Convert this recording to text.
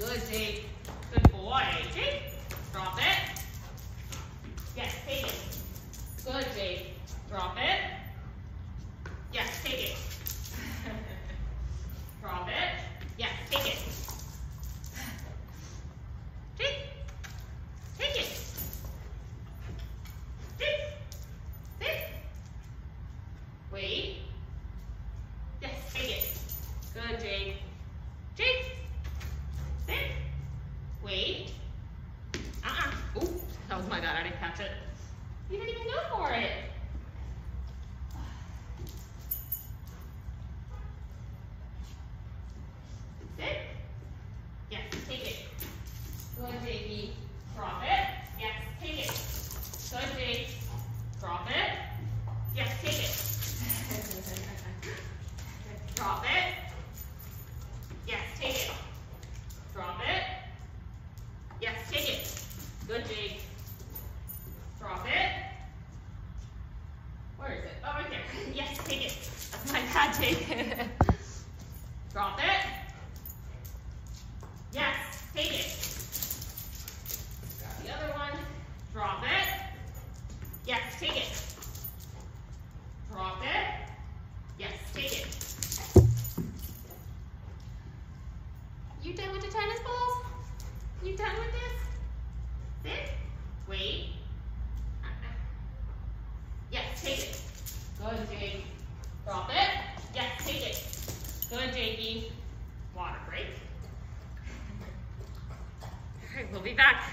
Good, Jake. Good boy. Eh, Jake. Drop it. Yes, take it. Good, Jake. Drop it. Yes, take it. Drop it. Yes, take it. Take. Take it. Take. Take. Wait. Yes, take it. Good, Jake. Jake. Sit. Wait. Uh-uh. Ooh, that was my bad. I didn't catch it. You didn't even go for it. Yes, take it. Drop it. Yes, take it. Drop it. Yes, take it. Drop it. Yes, take it. Drop it. Yes, take it. Good, Jake. Drop it. Where is it? Oh, right there. Yes, take it. That's my Jake. Drop it. Yes, take it. The other one. Drop it. Yes, take it. Drop it. Yes, take it. You done with the tennis balls? You done with this? Sit. Wait. Uh-uh. Yes, take it. Good, Jake. Drop it. Yes, take it. Water break. All right, we'll be back.